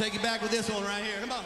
Take you back with this one right here. Come on.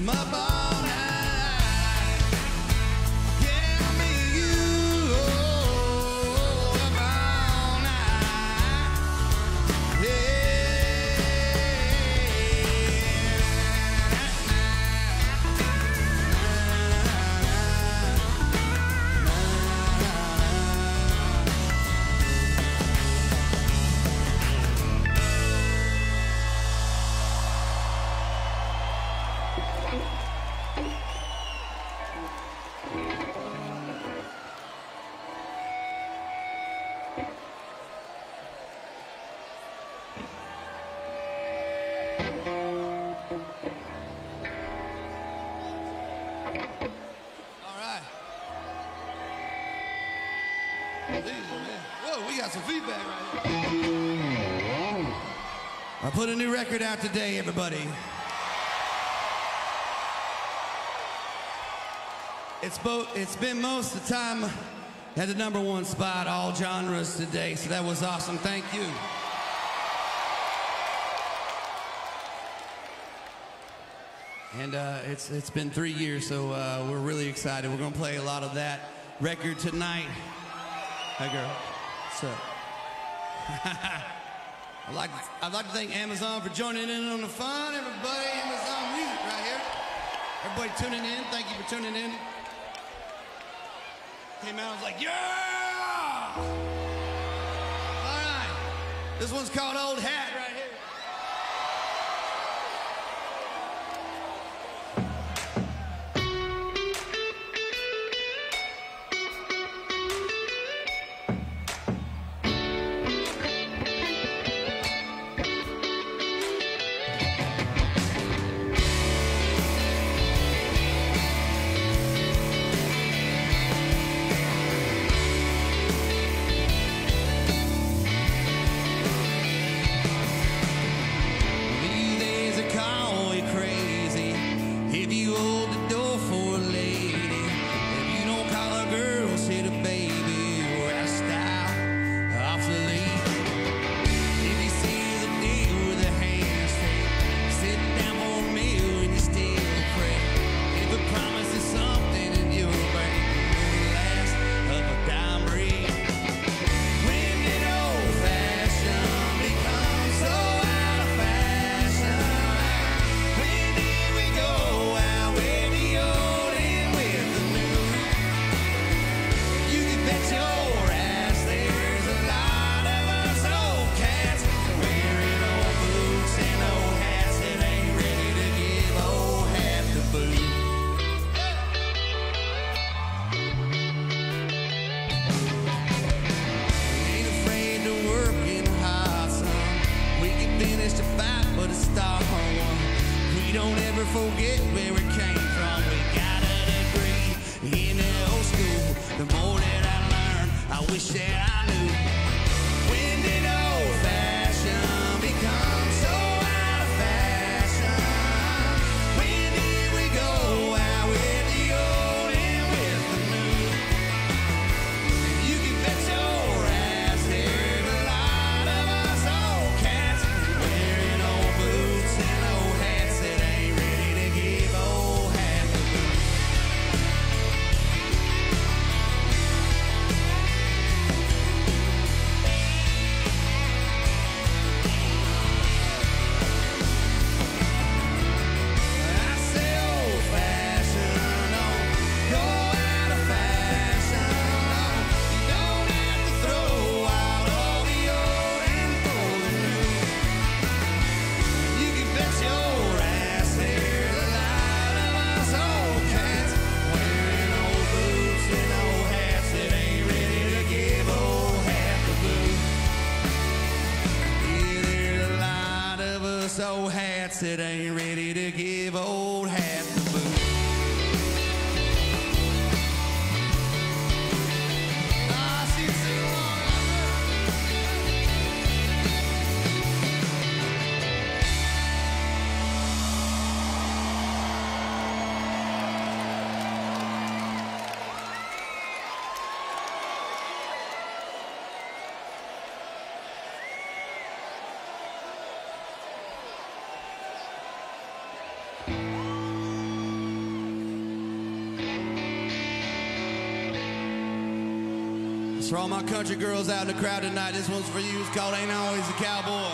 my body. new record out today, everybody. It's, bo- it's been most of the time at the number one spot, all genres today, so that was awesome. Thank you. And uh, it's, it's been three years, so uh, we're really excited. We're going to play a lot of that record tonight. Hi, girl. What's up? I'd like, I'd like to thank Amazon for joining in on the fun. Everybody, Amazon Music right here. Everybody tuning in, thank you for tuning in. Came out, I was like, yeah! All right, this one's called Old Hat. For all my country girls out in the crowd tonight. This one's for you. It's called Ain't Always a Cowboy.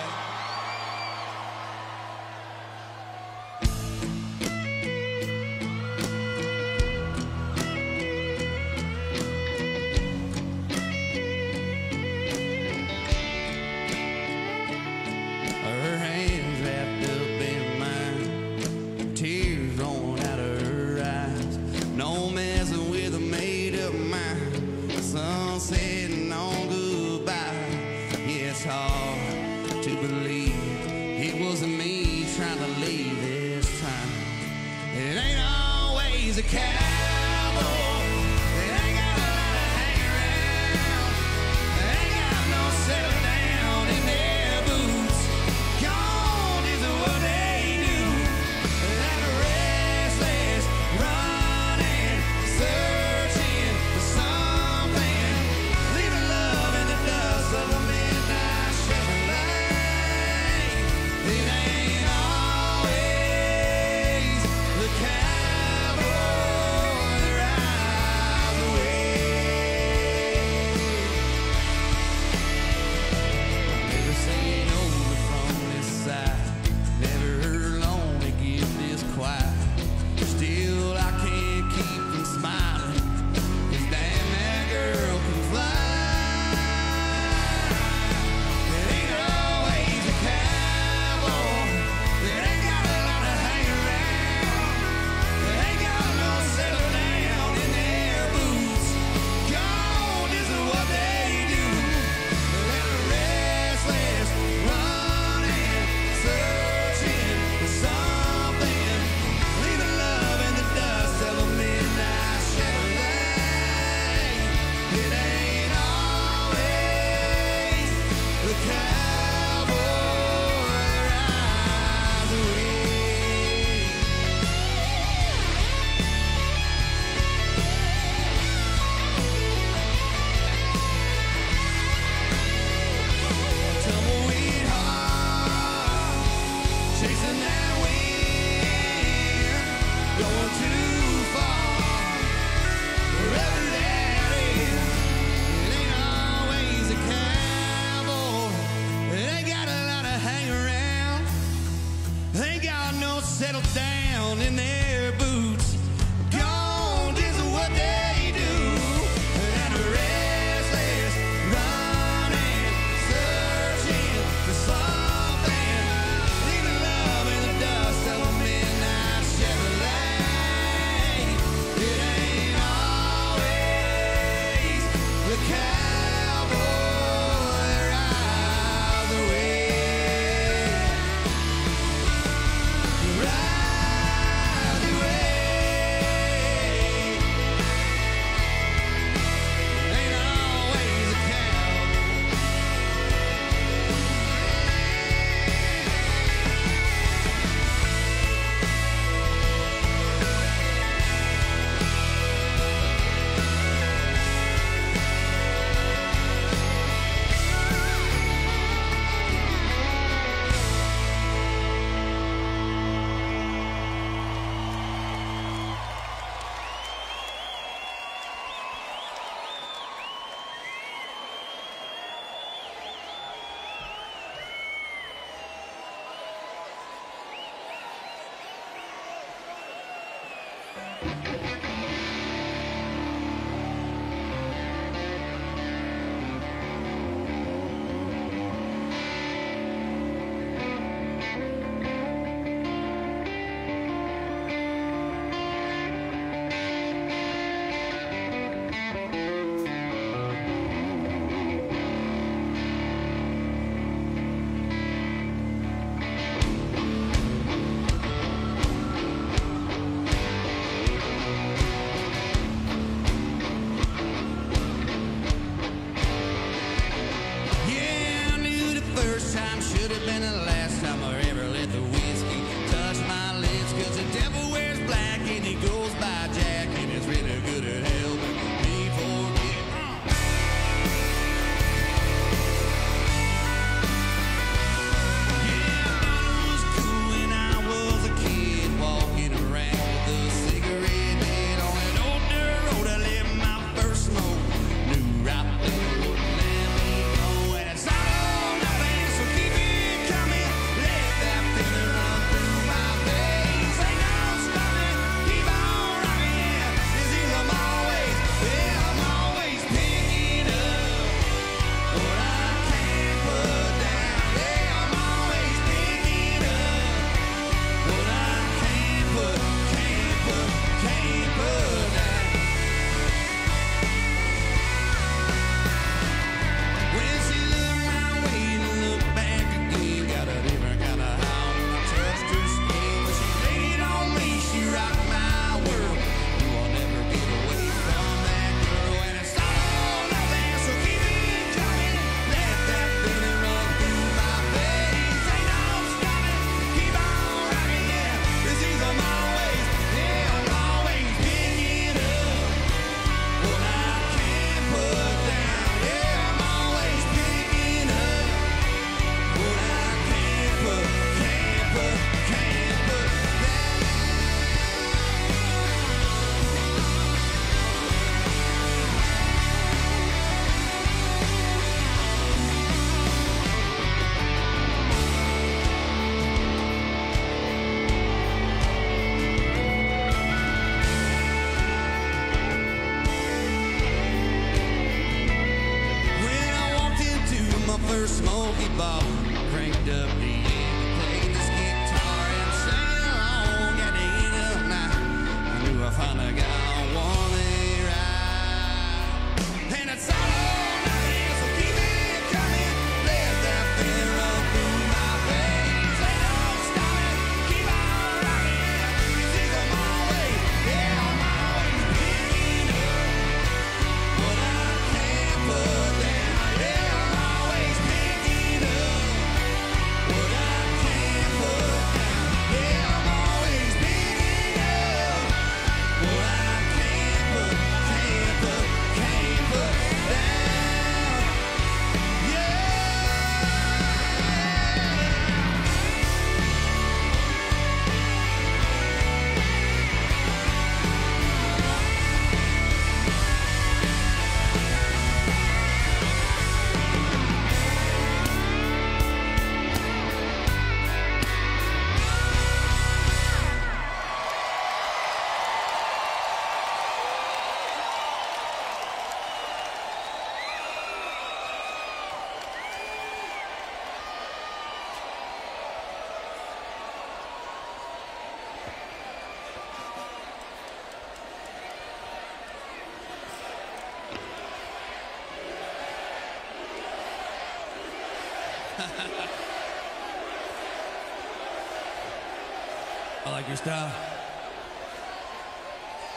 Your style.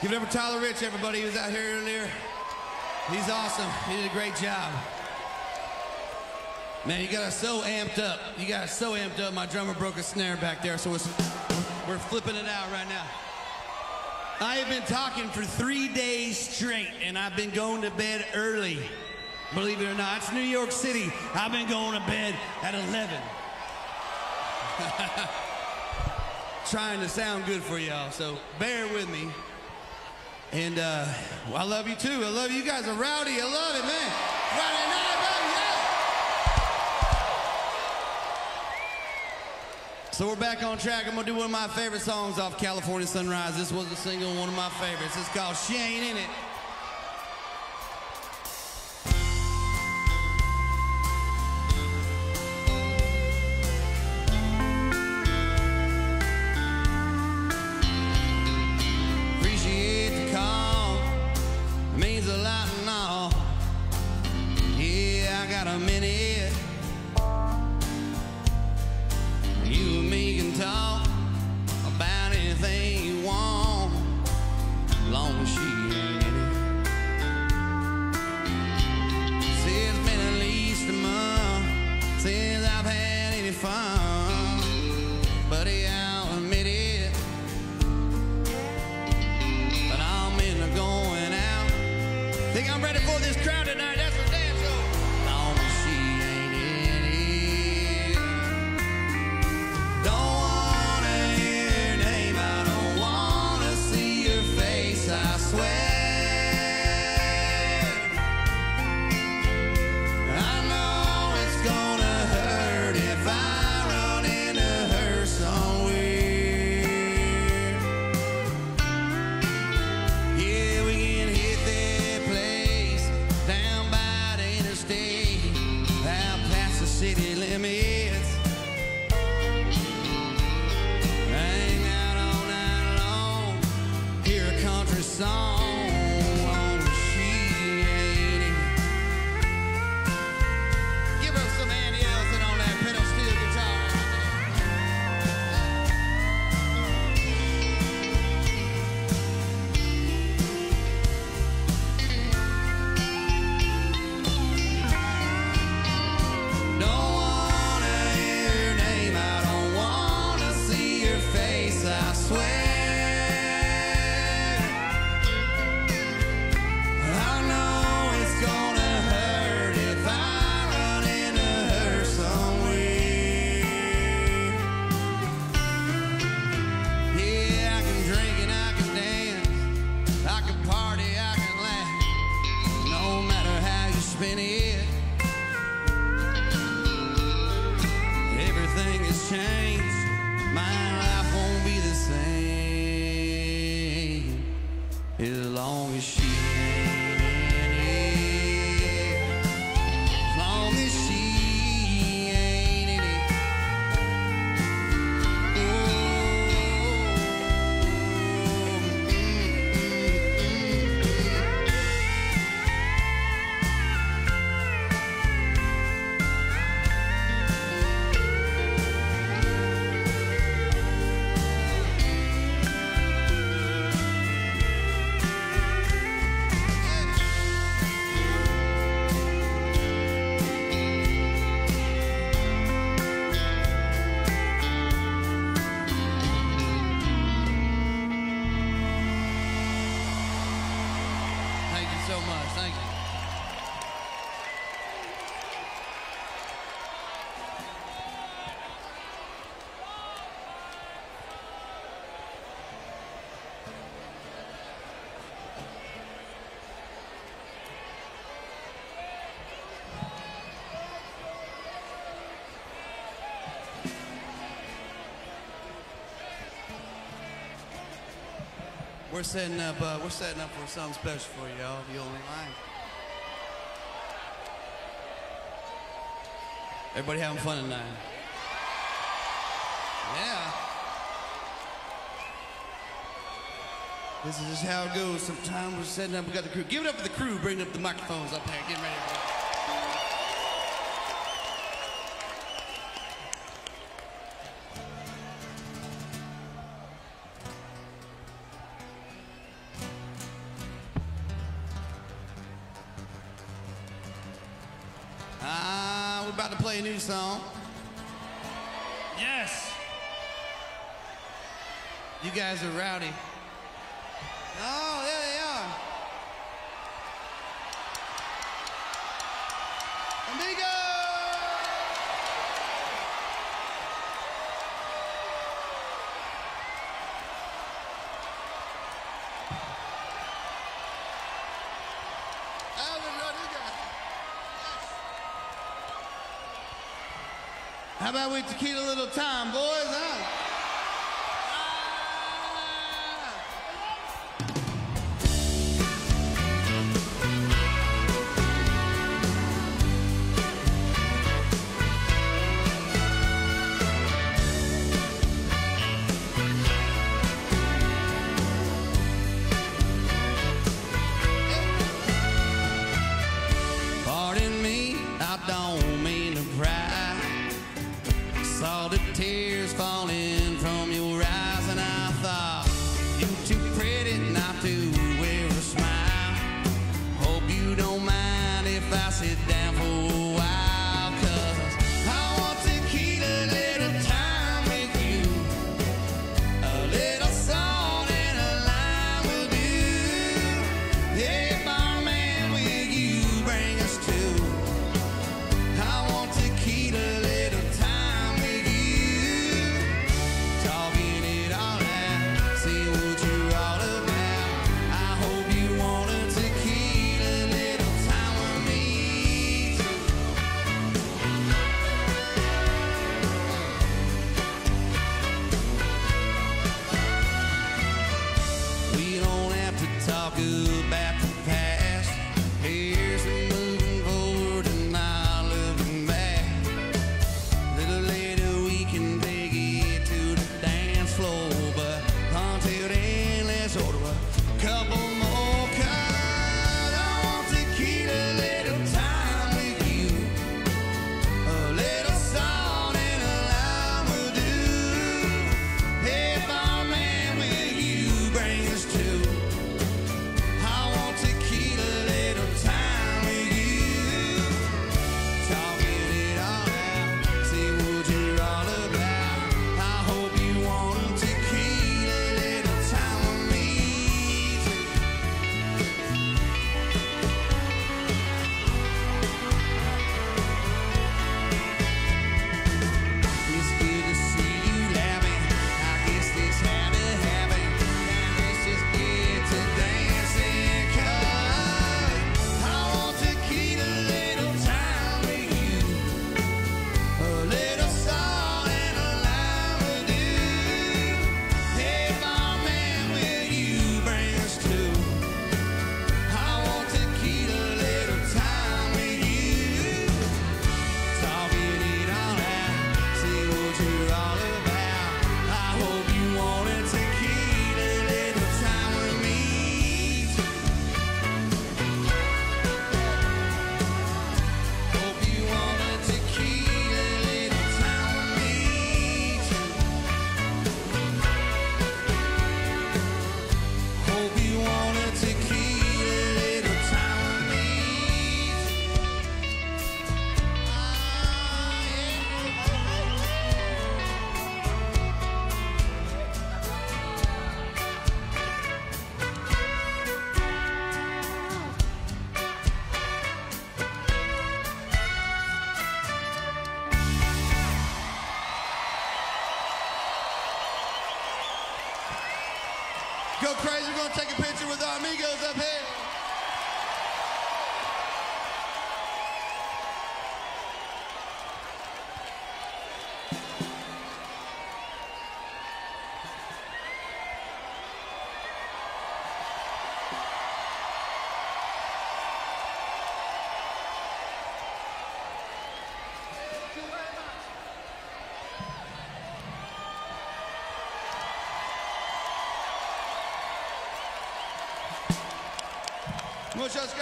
Give it up for Tyler Rich, everybody who was out here earlier. He's awesome. He did a great job. Man, you got us so amped up. You got us so amped up. My drummer broke a snare back there, so we're flipping it out right now. I have been talking for three days straight, and I've been going to bed early. Believe it or not, it's New York City. I've been going to bed at 11. Trying to sound good for y'all, so bear with me. And uh, well, I love you too. I love you. You guys are rowdy. I love it, man. Friday night, baby. Yeah. So we're back on track. I'm gonna do one of my favorite songs off California Sunrise. This was a single, one of my favorites. It's called She Ain't In It. We're setting up. Uh, we're setting up for something special for y'all. If you line. Everybody having fun tonight? Yeah. This is just how it goes. Sometimes we're setting up. We got the crew. Give it up for the crew. Bring up the microphones up here. Getting ready. guys are rowdy. Oh, there they are. Amigo! How about we tequila little time, boys? Huh? amigos of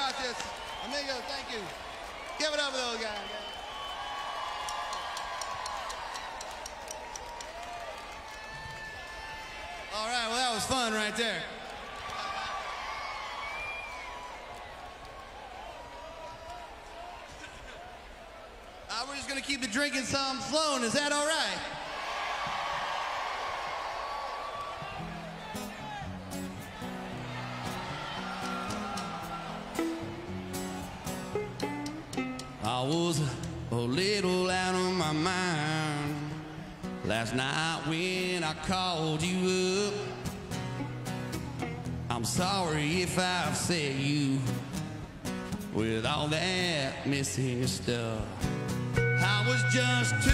got this. Thank you. Give it up for those guys. All right, well, that was fun right there. Uh, we're just going to keep the drinking some flowing. Is that all right? sister. I was just too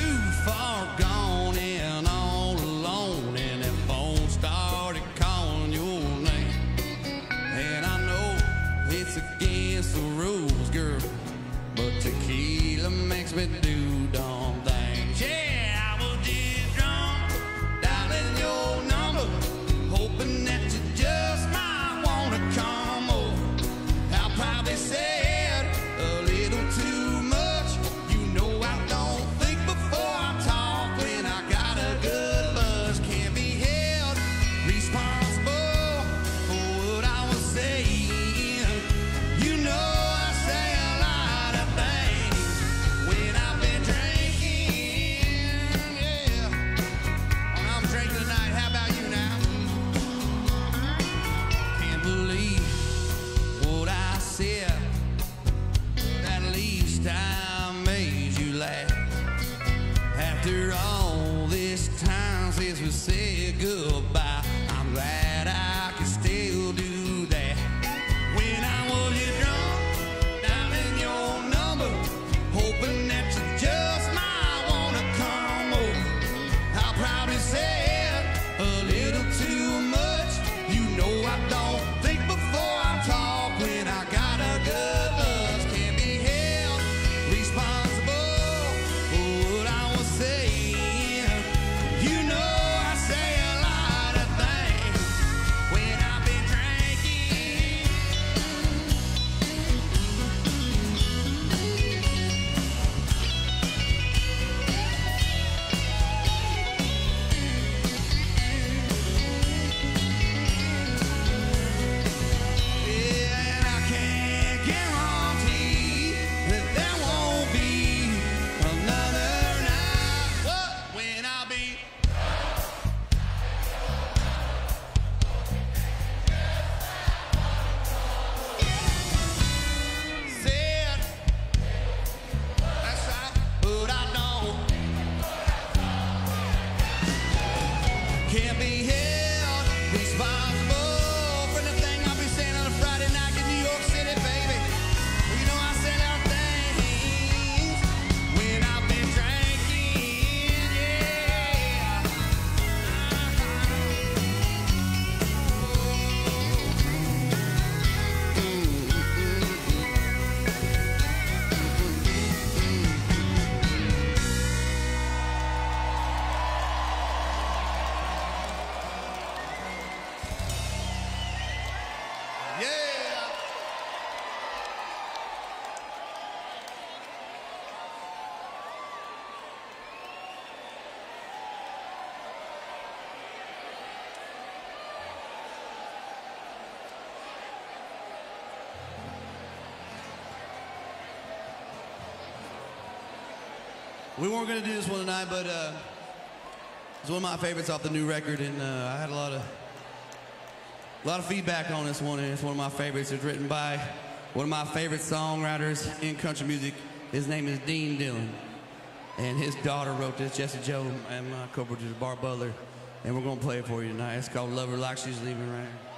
We weren't going to do this one tonight, but uh, it's one of my favorites off the new record, and uh, I had a lot of a lot of feedback on this one, and it's one of my favorites. It's written by one of my favorite songwriters in country music. His name is Dean Dillon, and his daughter wrote this. Jessie Jo and my co-producer Bart Butler, and we're going to play it for you tonight. It's called "Love Her Like She's Leaving Right."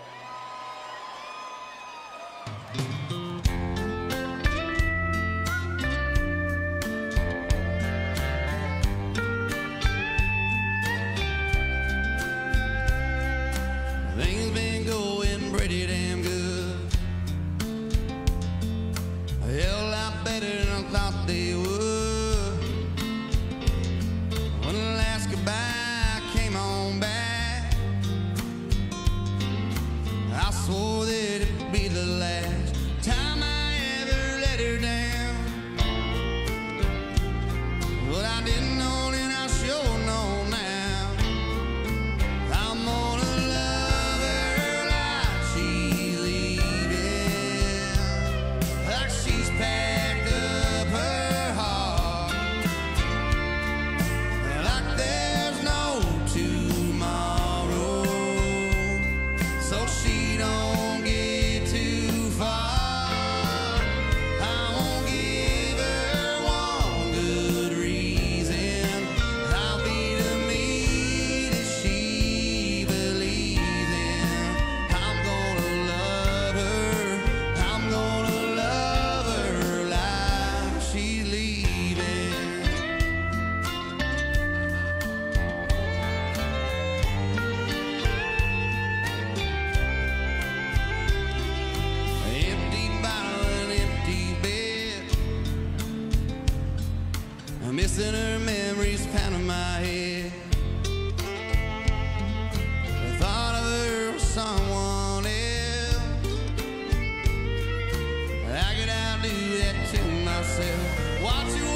myself. What you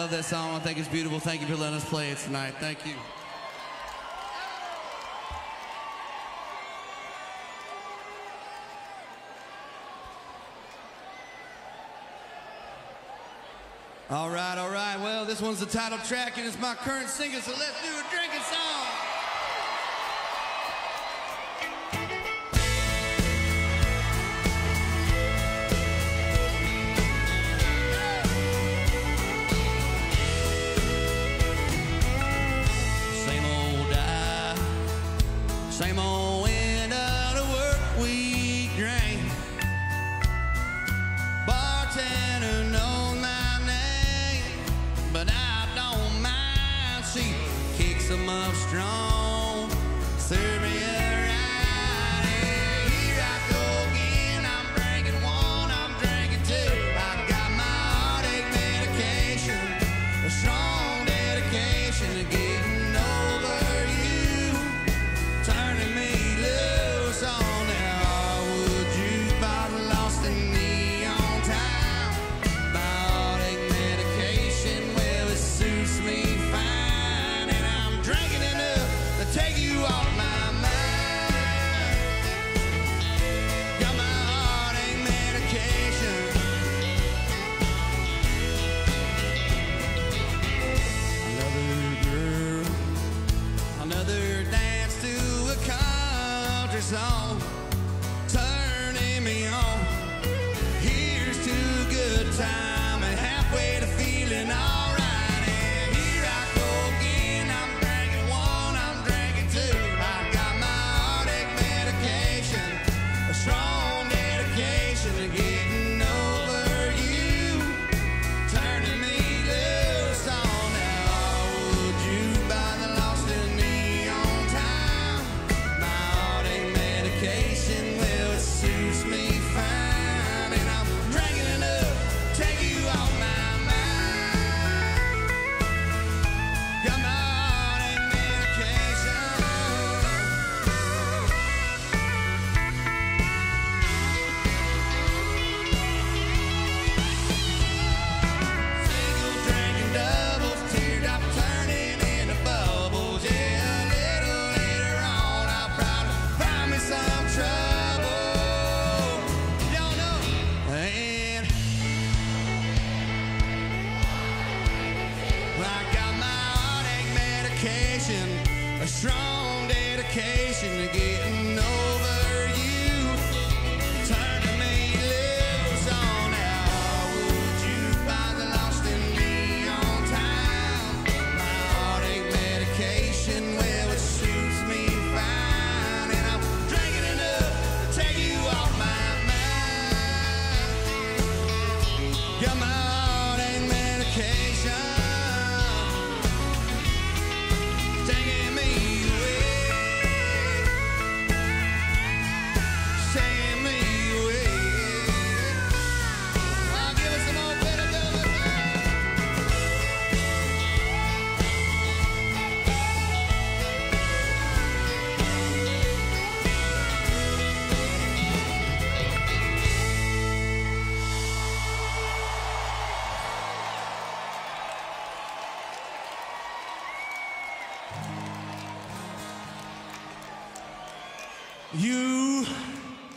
love that song. I think it's beautiful. Thank you for letting us play it tonight. Thank you. All right, all right. Well, this one's the title track, and it's my current singer, so let's do it.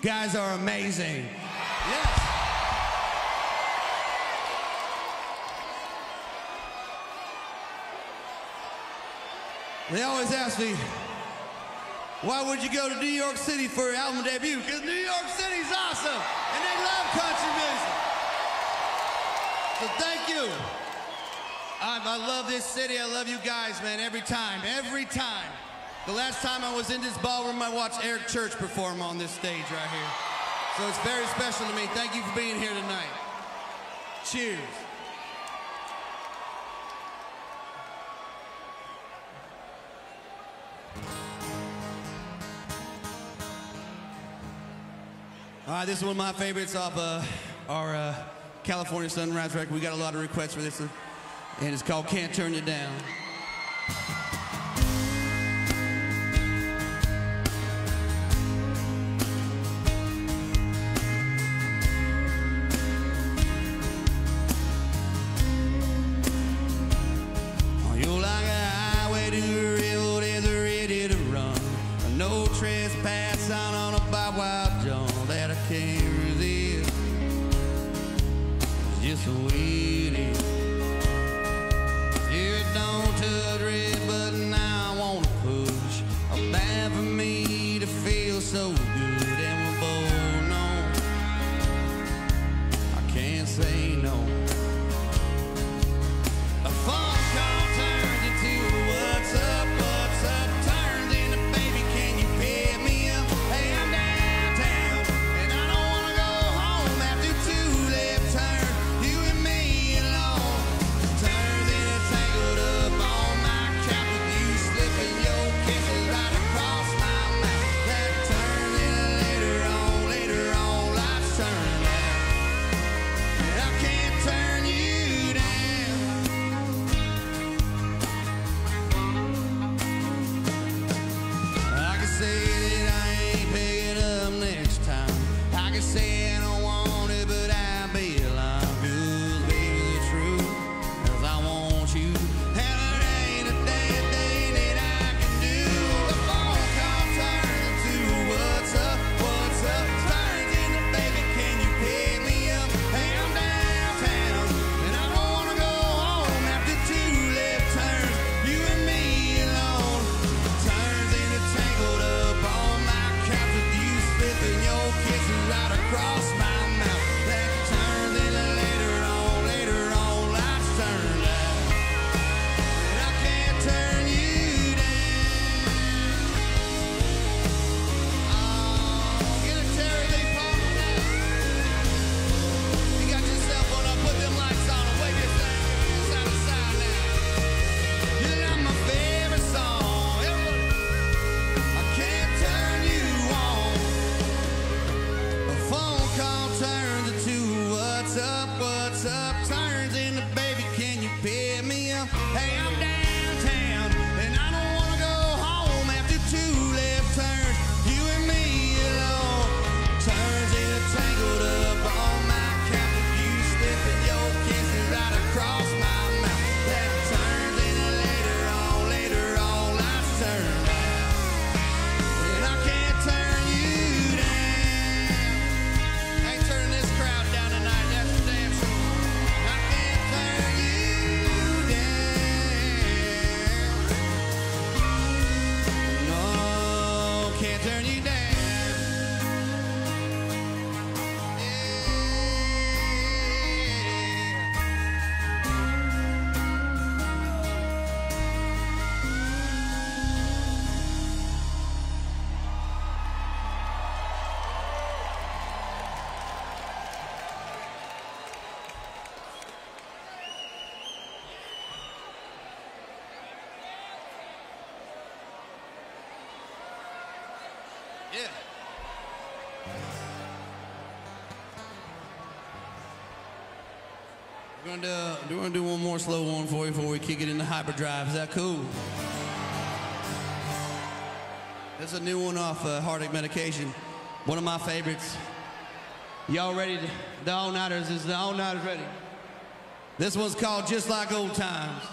guys are amazing. Yes. They always ask me, why would you go to New York City for your album debut? Because New York City's awesome, and they love country music. So thank you. I, I love this city. I love you guys, man, every time, every time. The last time I was in this ballroom, I watched Eric Church perform on this stage right here. So it's very special to me. Thank you for being here tonight. Cheers. All right, this is one of my favorites off uh, our uh, California Sunrise record. We got a lot of requests for this one, and it's called Can't Turn You Down. gonna do, we're gonna do one more slow one for you before we kick it into hyperdrive. Is that cool? That's a new one off uh, Heartache Medication. One of my favorites. Y'all ready? To, the All Nighters is the All Nighters ready. This one's called Just Like Old Times.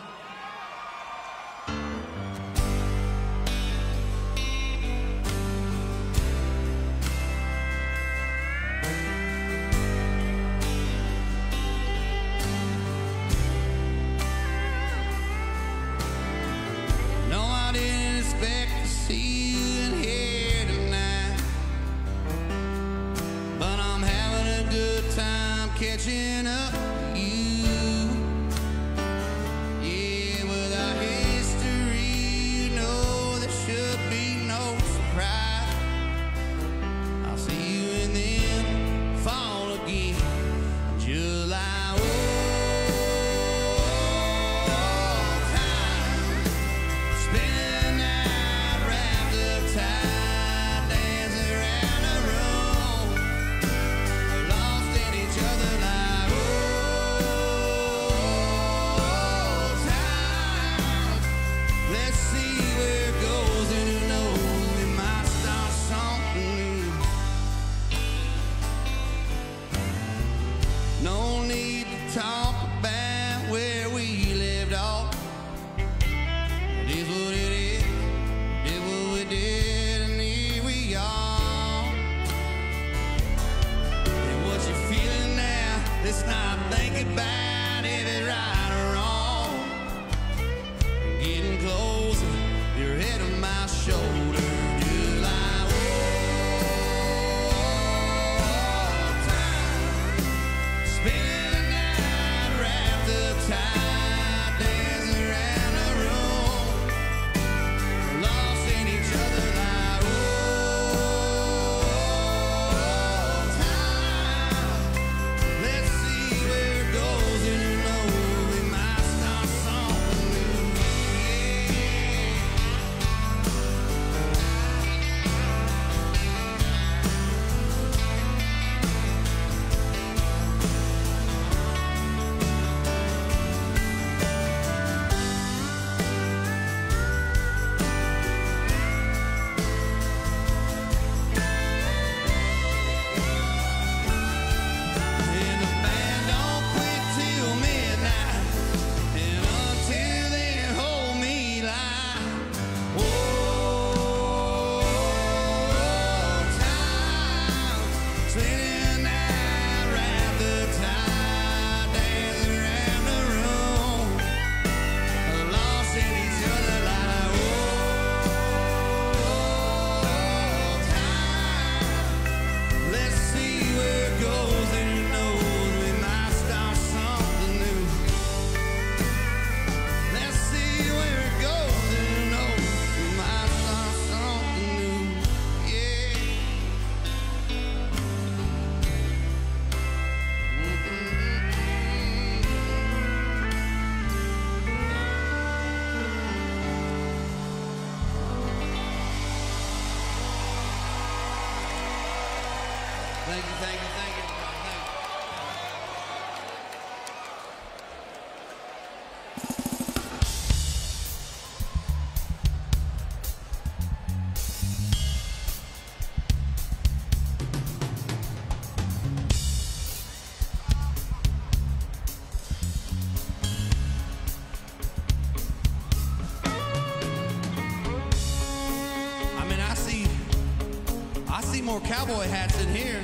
Cowboy hats in here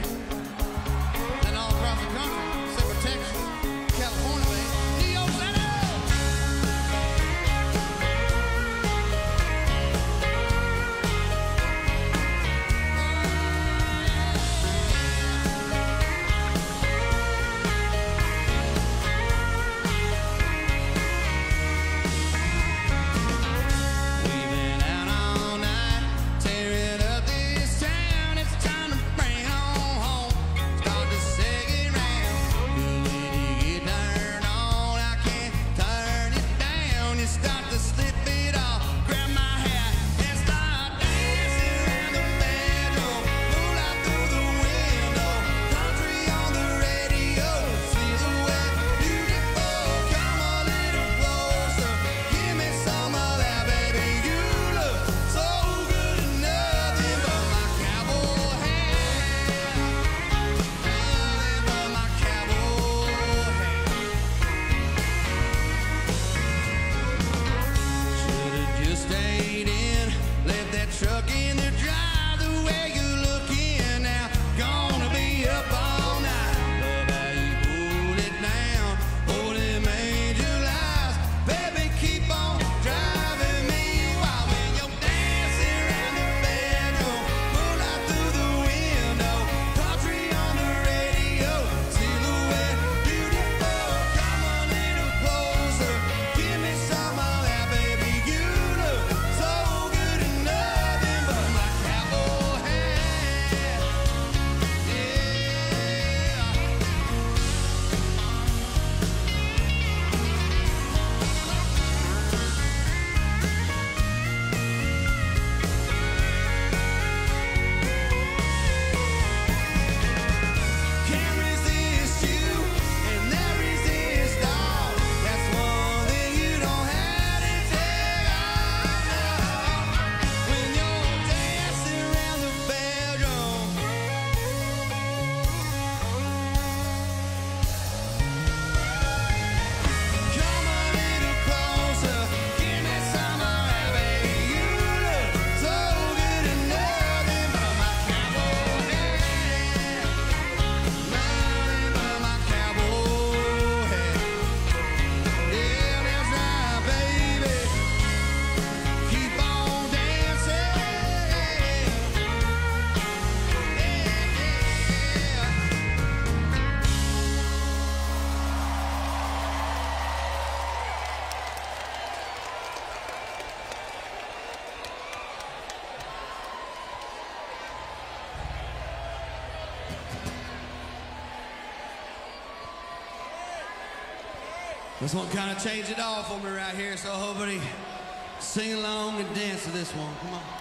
This one kind of changed it all for me right here, so everybody sing along and dance to this one. Come on.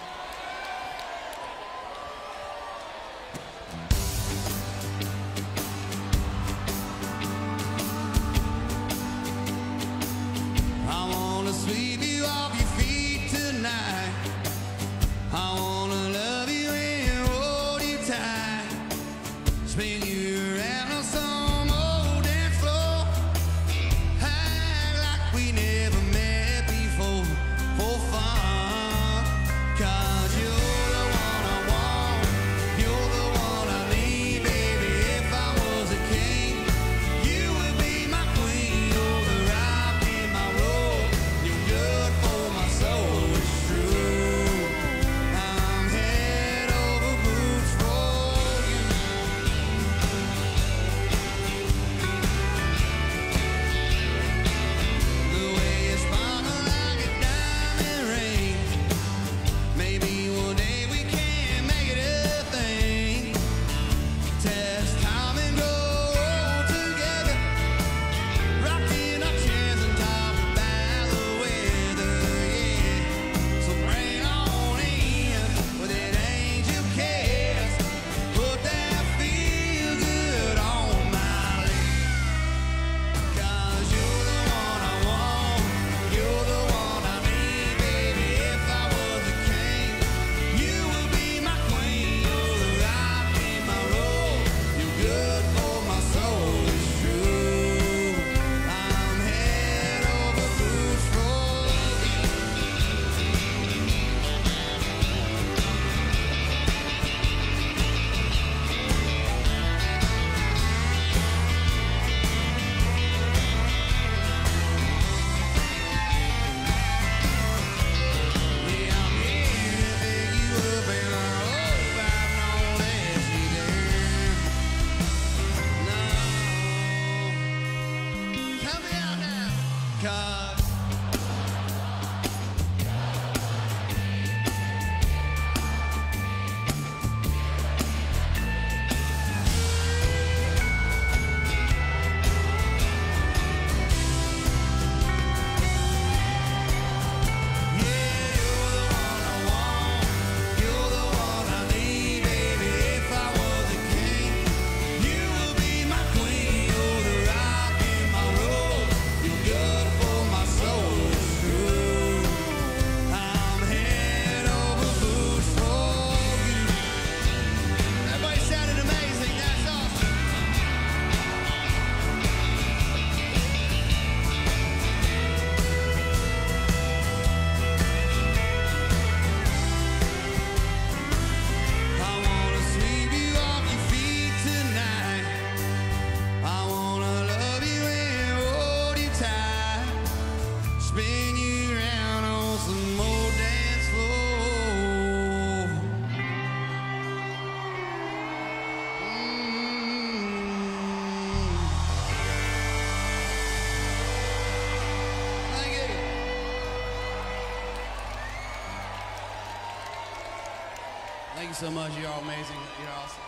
so much. You're amazing. You're awesome.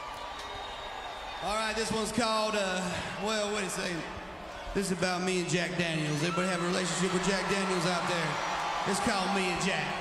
All right, this one's called, uh, well, what do you say? This is about me and Jack Daniels. Everybody have a relationship with Jack Daniels out there? It's called Me and Jack.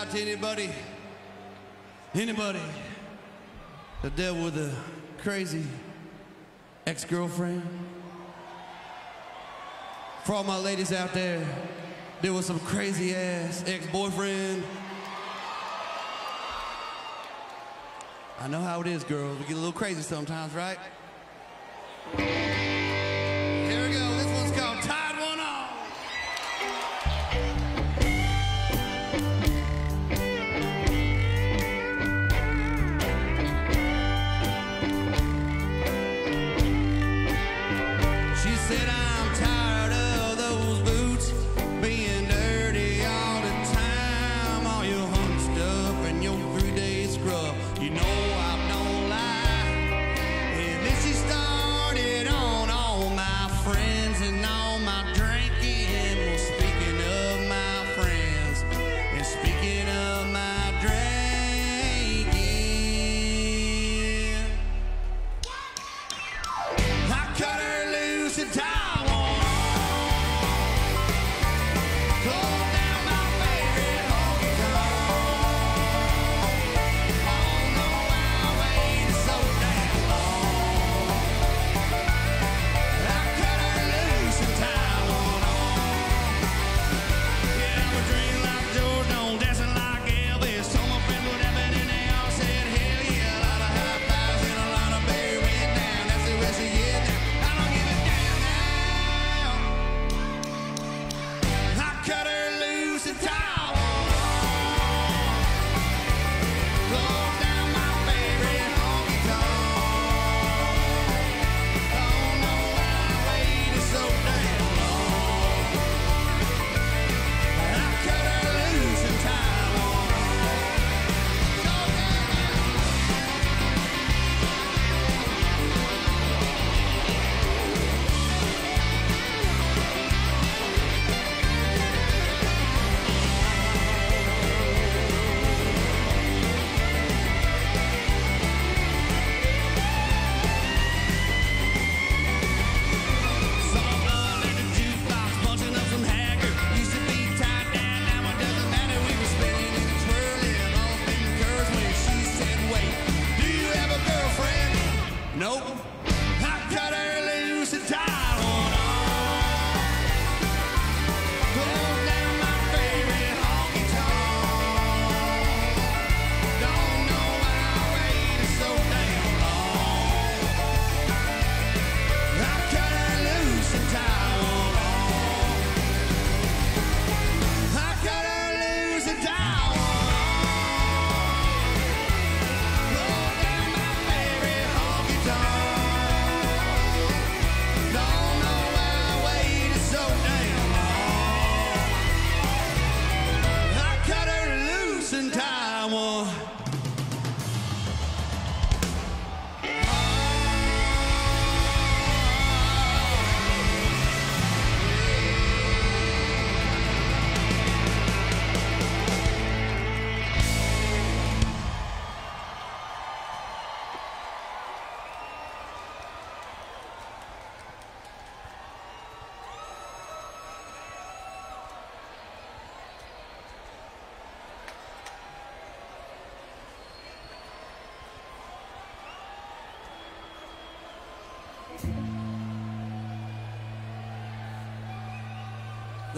out to anybody, anybody that dealt with a crazy ex-girlfriend? For all my ladies out there, there was some crazy ass ex-boyfriend. I know how it is, girls. We get a little crazy sometimes, right?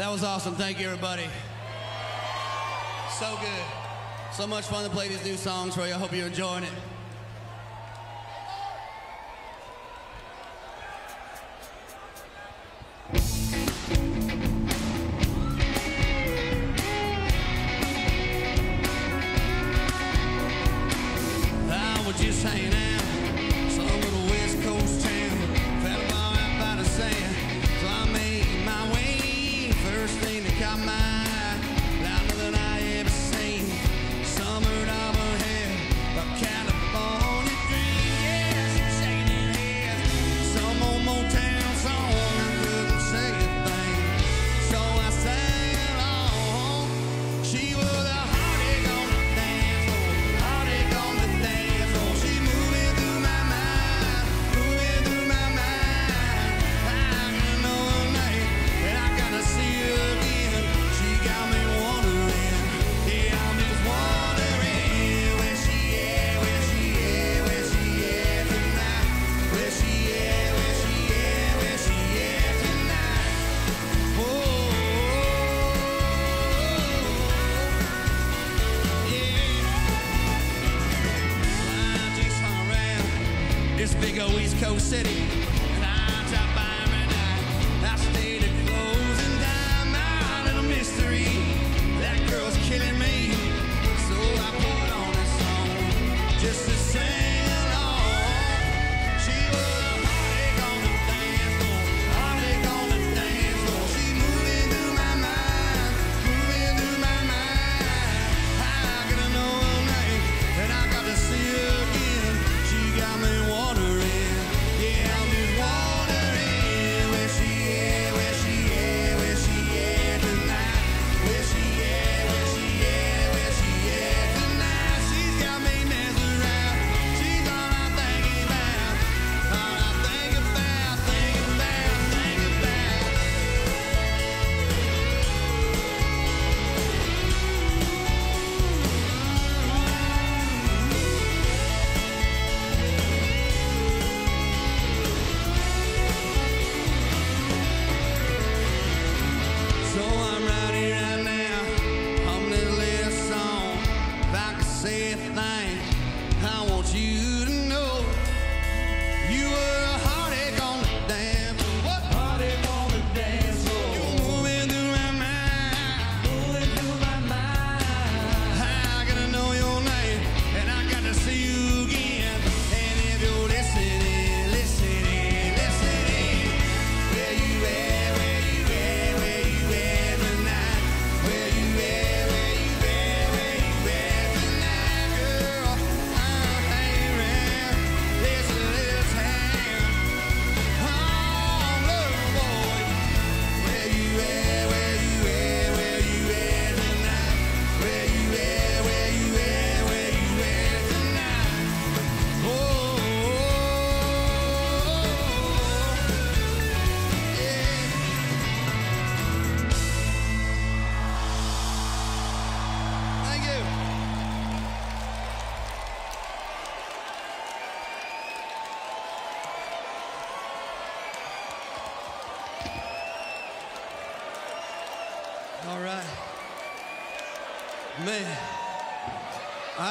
That was awesome. Thank you, everybody. So good. So much fun to play these new songs for you. I hope you're enjoying it.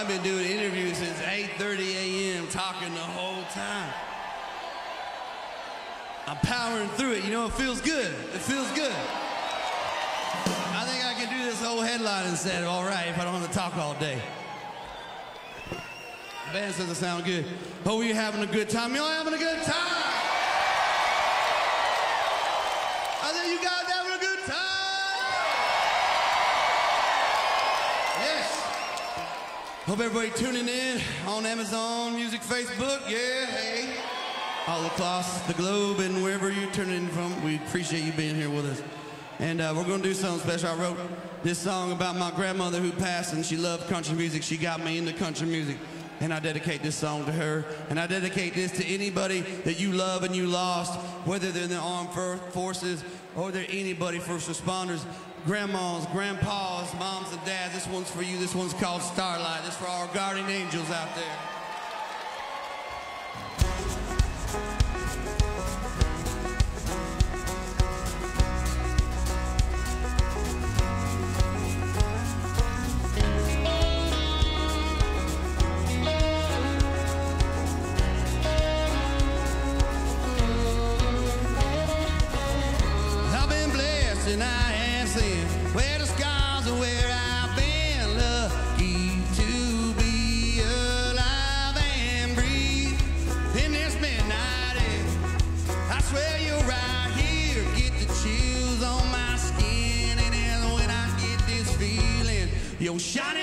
I've been doing interviews since 8:30 a.m. talking the whole time. I'm powering through it. You know, it feels good. It feels good. I think I can do this whole headline instead of all right if I don't have to talk all day. The band it sound good. Hope you're having a good time. Y'all having a good time? Hope everybody tuning in on Amazon Music, Facebook. Yeah, hey. All across the globe and wherever you're tuning in from, we appreciate you being here with us. And uh, we're going to do something special. I wrote this song about my grandmother who passed and she loved country music. She got me into country music. And I dedicate this song to her. And I dedicate this to anybody that you love and you lost, whether they're in the armed forces or they're anybody, first responders, grandmas, grandpas, moms and dads. This one's for you. This one's called Starlight. This for our guardian angels out there. radio shining.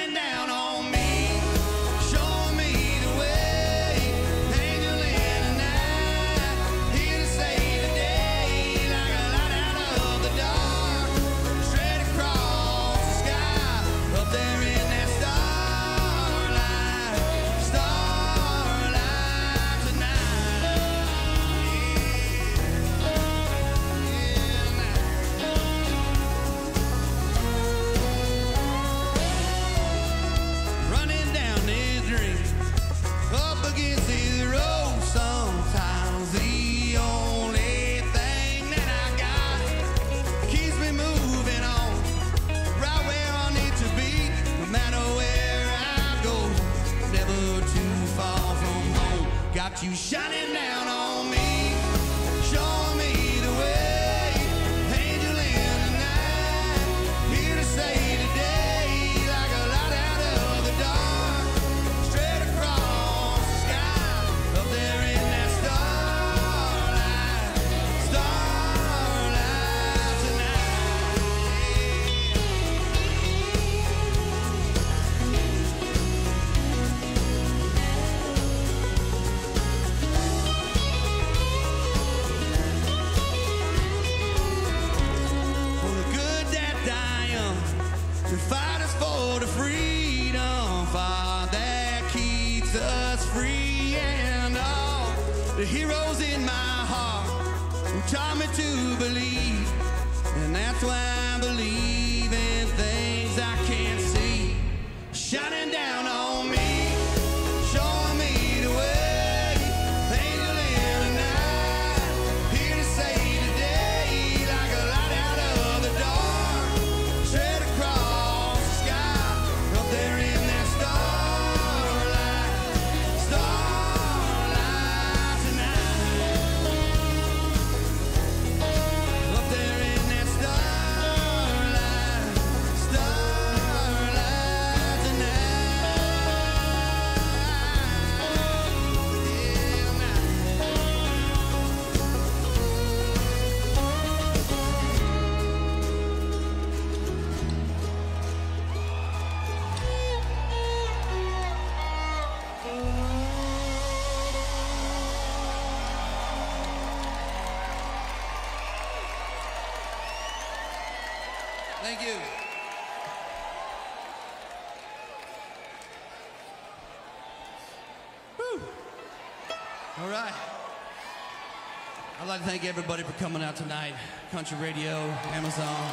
thank everybody for coming out tonight. Country Radio, Amazon,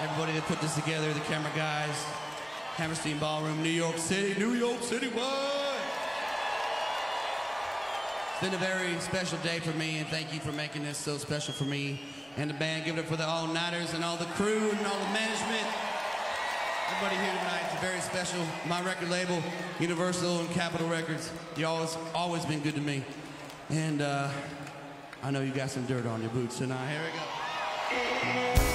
everybody that put this together, the camera guys, Hammerstein Ballroom, New York City, New York City, what? It's been a very special day for me, and thank you for making this so special for me and the band. Give it up for the all-nighters and all the crew and all the management. Everybody here tonight, it's very special. My record label, Universal and Capitol Records, you always always been good to me. And uh, I know you got some dirt on your boots tonight. Here we go.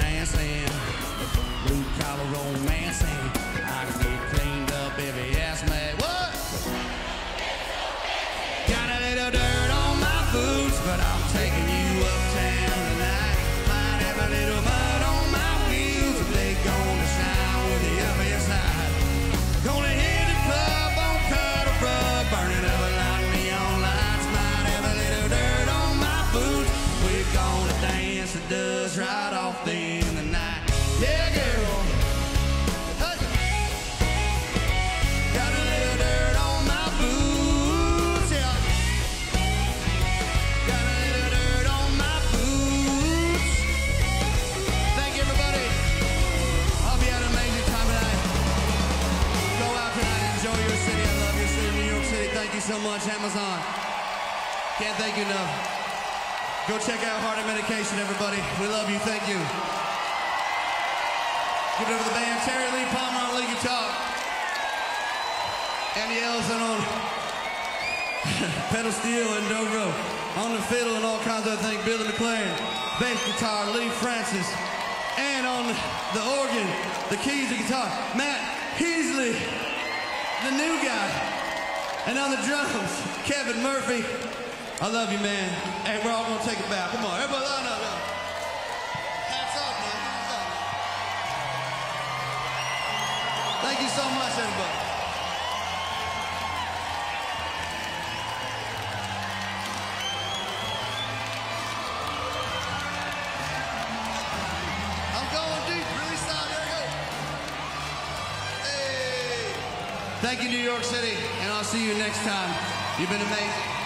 Dancing, blue collar romancing. I can get cleaned up if you ask so much, Amazon. Can't thank you enough. Go check out Heartache Medication, everybody. We love you. Thank you. Give it over to the band. Terry Lee Palmer on lead guitar. Andy Ellison on pedal steel and dobro. On the fiddle and all kinds of other things. Billy McLean. Bass guitar, Lee Francis. And on the organ, the keys, the guitar, Matt Heasley, the new guy. And on the drums, Kevin Murphy. I love you, man. Hey, we're all gonna take it back. Come on, everybody line up. Hats off, man. Thank you so much, everybody. Thank you, New York City, and I'll see you next time. You've been amazing.